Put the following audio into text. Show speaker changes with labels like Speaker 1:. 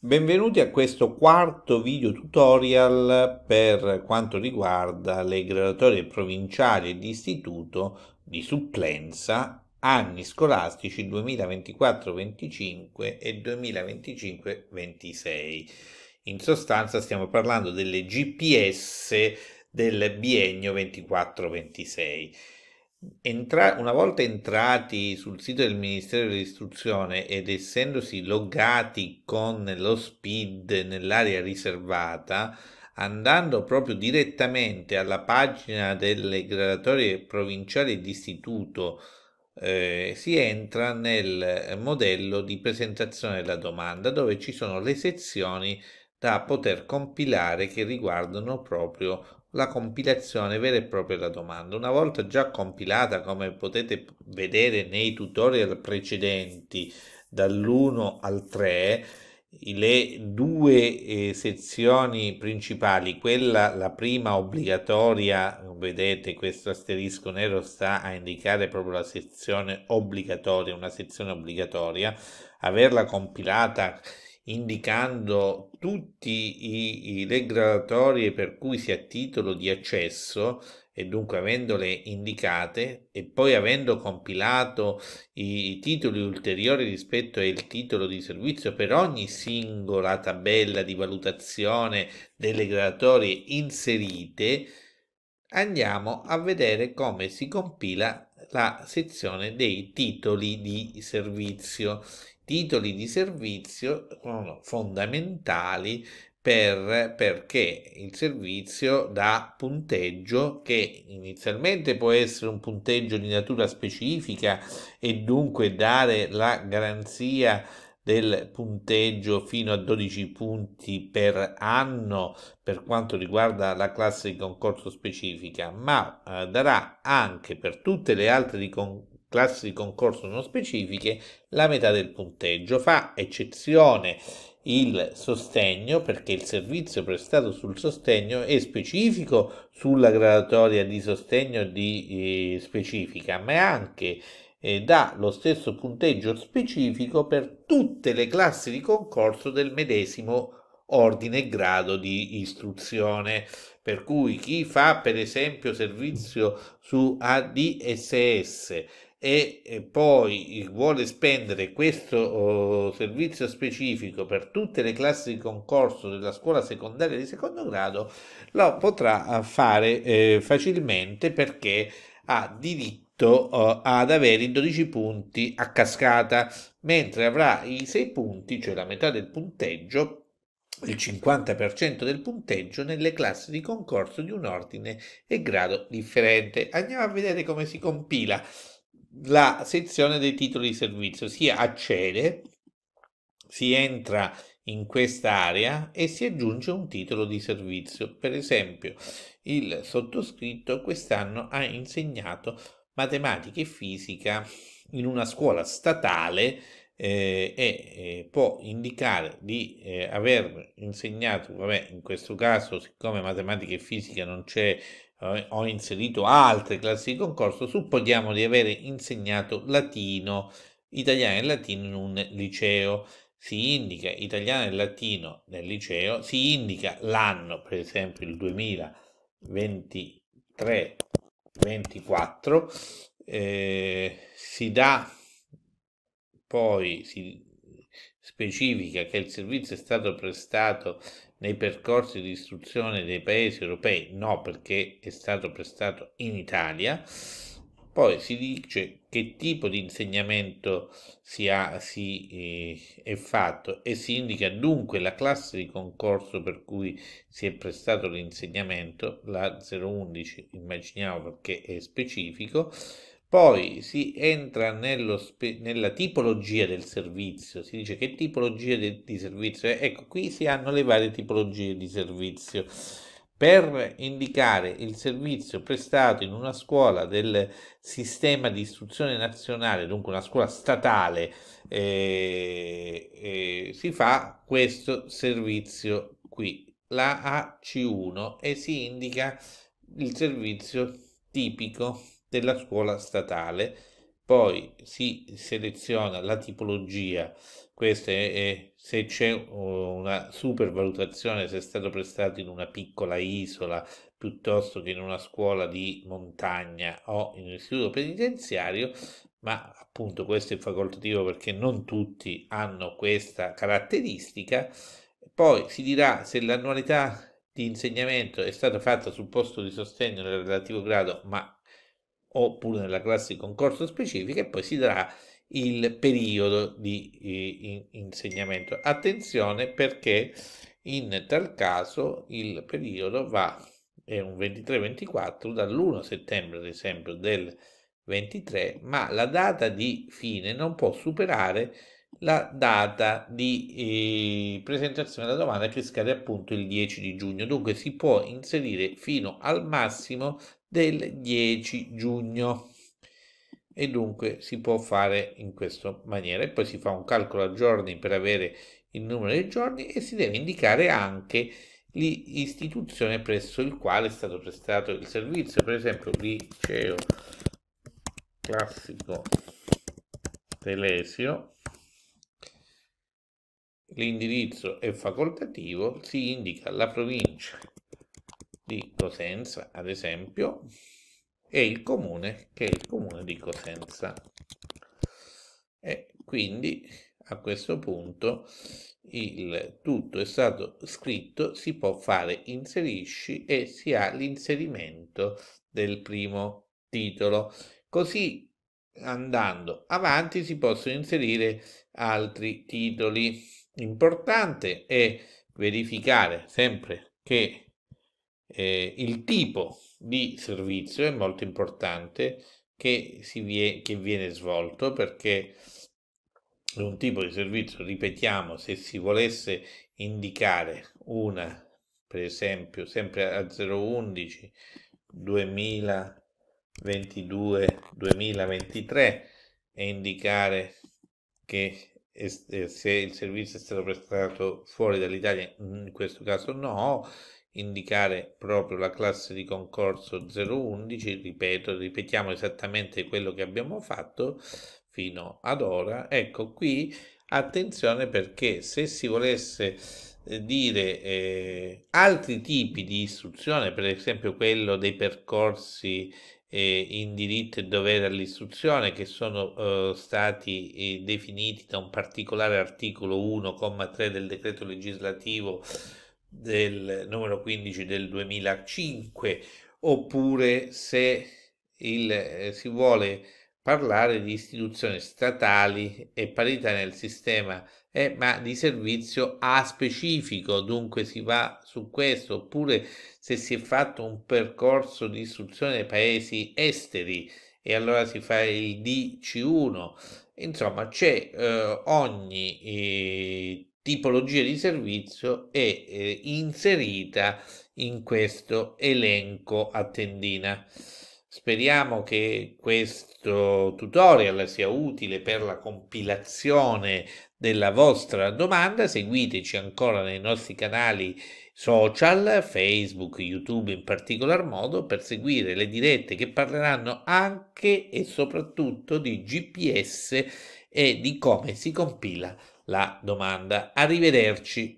Speaker 1: Benvenuti a questo quarto video tutorial per quanto riguarda le graduatorie provinciali di istituto di supplenza anni scolastici 2024-25 e 2025-26. In sostanza stiamo parlando delle GPS del biennio 24-26. Entra- una volta entrati sul sito del Ministero dell'Istruzione ed essendosi loggati con lo SPID nell'area riservata, andando proprio direttamente alla pagina delle graduatorie provinciali d'istituto, eh, si entra nel modello di presentazione della domanda dove ci sono le sezioni da poter compilare che riguardano proprio la compilazione vera e propria della domanda. Una volta già compilata, come potete vedere nei tutorial precedenti, dall'1 al 3, le due eh, sezioni principali, quella la prima obbligatoria, vedete questo asterisco nero sta a indicare proprio la sezione obbligatoria, una sezione obbligatoria, averla compilata indicando tutti i, i le graduatorie per cui si ha titolo di accesso e dunque avendole indicate e poi avendo compilato i titoli ulteriori rispetto al titolo di servizio per ogni singola tabella di valutazione delle graduatorie inserite, andiamo a vedere come si compila la sezione dei titoli di servizio. Titoli di servizio sono fondamentali per, perché il servizio dà punteggio che inizialmente può essere un punteggio di natura specifica e dunque dare la garanzia del punteggio fino a 12 punti per anno per quanto riguarda la classe di concorso specifica, ma eh, darà anche per tutte le altre di concorso classi di concorso non specifiche la metà del punteggio. Fa eccezione il sostegno perché il servizio prestato sul sostegno è specifico sulla graduatoria di sostegno di eh, specifica, ma è anche eh, dà lo stesso punteggio specifico per tutte le classi di concorso del medesimo ordine e grado di istruzione. Per cui chi fa per esempio servizio su ADSS e poi vuole spendere questo oh, servizio specifico per tutte le classi di concorso della scuola secondaria di secondo grado, lo potrà fare eh, facilmente perché ha diritto ad avere i 12 punti a cascata, mentre avrà i 6 punti, cioè la metà del punteggio, il 50% del punteggio nelle classi di concorso di un ordine e grado differente. Andiamo a vedere come si compila la sezione dei titoli di servizio. Si accede, si entra in quest'area e si aggiunge un titolo di servizio. Per esempio, il sottoscritto quest'anno ha insegnato matematica e fisica in una scuola statale eh, e eh, può indicare di eh, aver insegnato, vabbè, in questo caso, siccome matematica e fisica non c'è ho inserito altre classi di concorso, supponiamo di aver insegnato latino, italiano e latino in un liceo. Si indica italiano e latino nel liceo, si indica l'anno, per esempio il 2023-24, eh, si dà poi, si specifica che il servizio è stato prestato nei percorsi di istruzione dei paesi europei, no perché è stato prestato in Italia. Poi si dice che tipo di insegnamento si, ha, si eh, è fatto e si indica dunque la classe di concorso per cui si è prestato l'insegnamento, la 011 immaginiamo perché è specifico, poi si entra spe- nella tipologia del servizio, si dice che tipologia di, di servizio è. Ecco, qui si hanno le varie tipologie di servizio. Per indicare il servizio prestato in una scuola del sistema di istruzione nazionale, dunque una scuola statale, eh, eh, si fa questo servizio qui, la AC1, e si indica il servizio tipico della scuola statale poi si seleziona la tipologia, questa è, è se c'è una supervalutazione, se è stato prestato in una piccola isola piuttosto che in una scuola di montagna o in un istituto penitenziario, ma appunto questo è facoltativo perché non tutti hanno questa caratteristica. Poi si dirà se l'annualità di insegnamento è stata fatta sul posto di sostegno nel relativo grado, ma oppure nella classe di concorso specifica e poi si darà il periodo di insegnamento. Attenzione perché in tal caso il periodo va, è un 23-24 dall'1 settembre ad esempio del 23, ma la data di fine non può superare la data di eh, presentazione della domanda che scade appunto il 10 di giugno. Dunque si può inserire fino al massimo del 10 giugno. E dunque si può fare in questa maniera. E poi si fa un calcolo a giorni per avere il numero dei giorni e si deve indicare anche l'istituzione presso il quale è stato prestato il servizio. Per esempio liceo classico Telesio. L'indirizzo è facoltativo si indica la provincia di Cosenza, ad esempio, e il comune che è il comune di Cosenza. E quindi a questo punto il tutto è stato scritto, si può fare inserisci e si ha l'inserimento del primo titolo. Così andando avanti si possono inserire altri titoli. Importante è verificare sempre che eh, il tipo di servizio è molto importante che, vie, che viene svolto perché è un tipo di servizio, ripetiamo, se si volesse indicare una, per esempio, sempre a 011 2022-2023 e indicare che eh, se il servizio è stato prestato fuori dall'Italia, in questo caso no, indicare proprio la classe di concorso 011, ripeto, ripetiamo esattamente quello che abbiamo fatto fino ad ora. Ecco qui attenzione perché se si volesse eh, dire eh, altri tipi di istruzione, per esempio quello dei percorsi eh, in diritto e dovere all'istruzione che sono eh, stati eh, definiti da un particolare articolo 1,3 del decreto legislativo del numero 15 del 2005 oppure se il, eh, si vuole parlare di istituzioni statali e parità nel sistema eh, ma di servizio a specifico. Dunque si va su questo oppure se si è fatto un percorso di istruzione nei paesi esteri e allora si fa il DC1 insomma c'è eh, ogni eh, tipologia di servizio è eh, inserita in questo elenco a tendina. Speriamo che questo tutorial sia utile per la compilazione della vostra domanda. Seguiteci ancora nei nostri canali social, Facebook, YouTube in particolar modo, per seguire le dirette che parleranno anche e soprattutto di GPS e di come si compila la domanda. Arrivederci.